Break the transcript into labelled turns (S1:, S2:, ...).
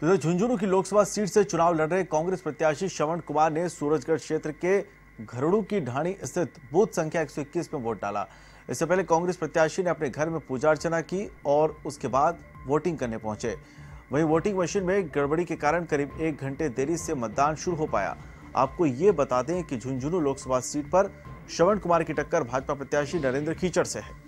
S1: तो इधर झुंझुनू की लोकसभा सीट से चुनाव लड़ रहे कांग्रेस प्रत्याशी श्रवण कुमार ने सूरजगढ़ क्षेत्र के घरड़ू की ढाणी स्थित बूथ संख्या 121 में वोट डाला। इससे पहले कांग्रेस प्रत्याशी ने अपने घर में पूजा अर्चना की और उसके बाद वोटिंग करने पहुँचे। वहीं वोटिंग मशीन में गड़बड़ी के कारण करीब एक घंटे देरी से मतदान शुरू हो पाया। आपको ये बता दें कि झुंझुनू लोकसभा सीट पर श्रवण कुमार की टक्कर भाजपा प्रत्याशी नरेंद्र कीचड़ से है।